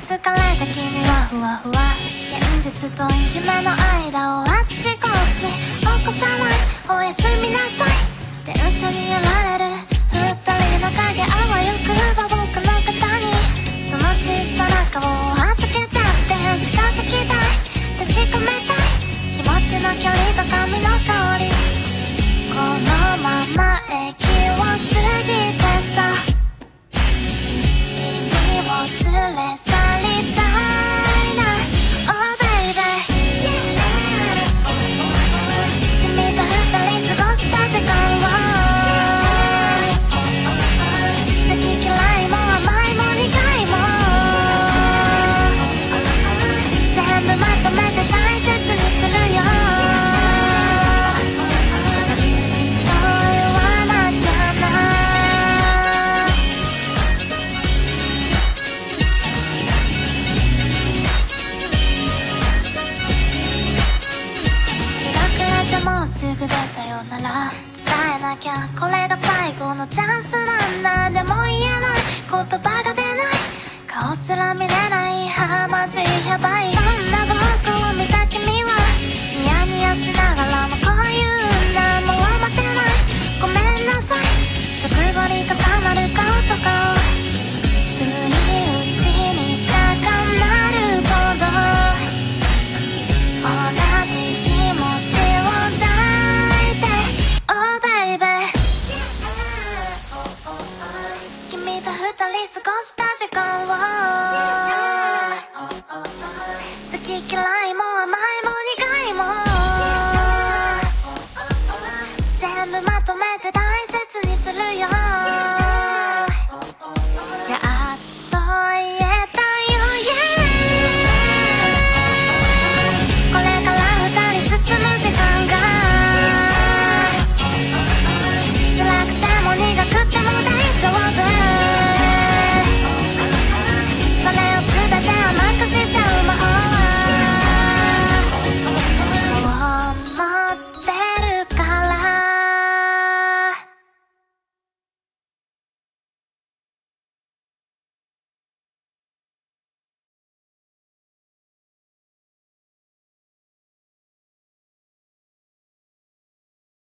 き疲れた君はふわふわ。現実と夢の間をあっちこっち。起こさない。おやすみなさい。電車にやでさよなら。伝えなきゃこれが最後のチャンス。二人過ごした時間を。好き嫌いも甘いも